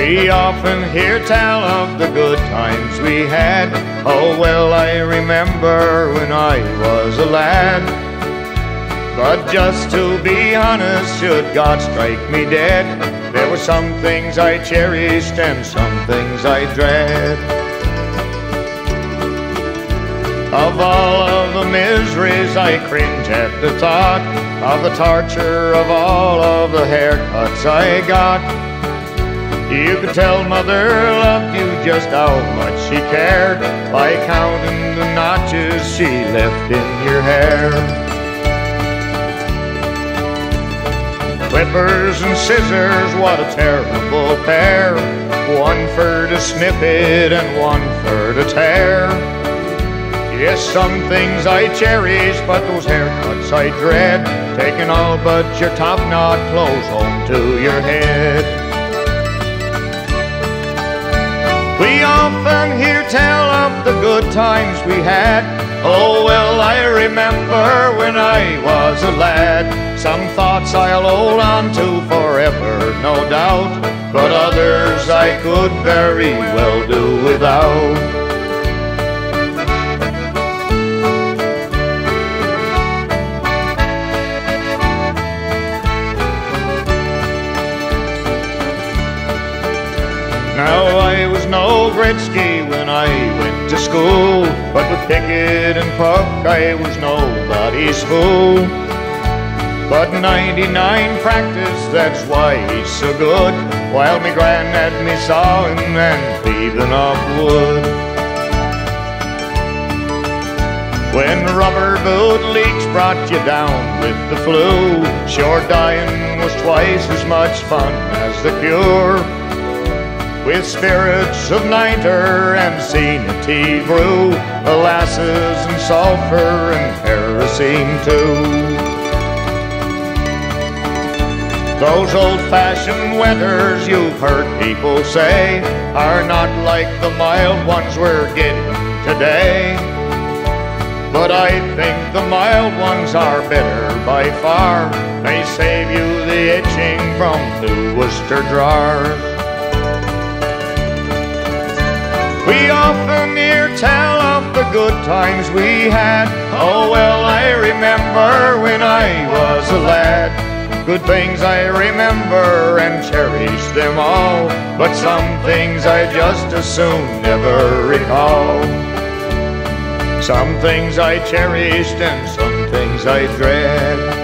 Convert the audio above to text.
We often hear tell of the good times we had. Oh, well, I remember when I was a lad. But just to be honest, should God strike me dead, there were some things I cherished and some things I dread. Of all of the miseries I cringe at the thought of the torture of all of the haircuts I got. You could tell mother loved you just how much she cared by counting the notches she left in your hair. Clippers and scissors, what a terrible pair. One for to snip it and one for to tear. Yes, some things I cherish, but those haircuts I dread. Taking all but your top knot clothes home to your head. Times we had. Oh, well, I remember when I was a lad. Some thoughts I'll hold on to forever, no doubt. But others I could very well do without. Now I no Gretzky when I went to school, but with Pickett and Puck I was nobody's fool. But 99 practice, that's why he's so good, while me granddad me saw him and thieving up wood. When rubber boot leaks brought you down with the flu, sure dying was twice as much fun as the cure with spirits of niter and senna tea brew, molasses and sulfur and kerosene too. Those old-fashioned winters you've heard people say are not like the mild ones we're getting today. But I think the mild ones are better by far. They save you the itching from the worsted drawers. Good times we had. Oh, well, I remember when I was a lad. Good things I remember and cherish them all. But some things I just as soon never recall. Some things I cherished and some things I dread.